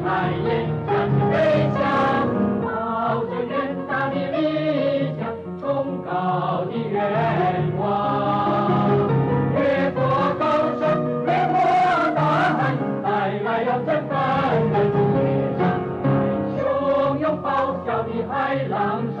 海燕翅，飞翔，抱着远大的理想，崇高的愿望。越过高山，越过大海，带来了震撼的主旋律。汹涌咆哮的海浪上。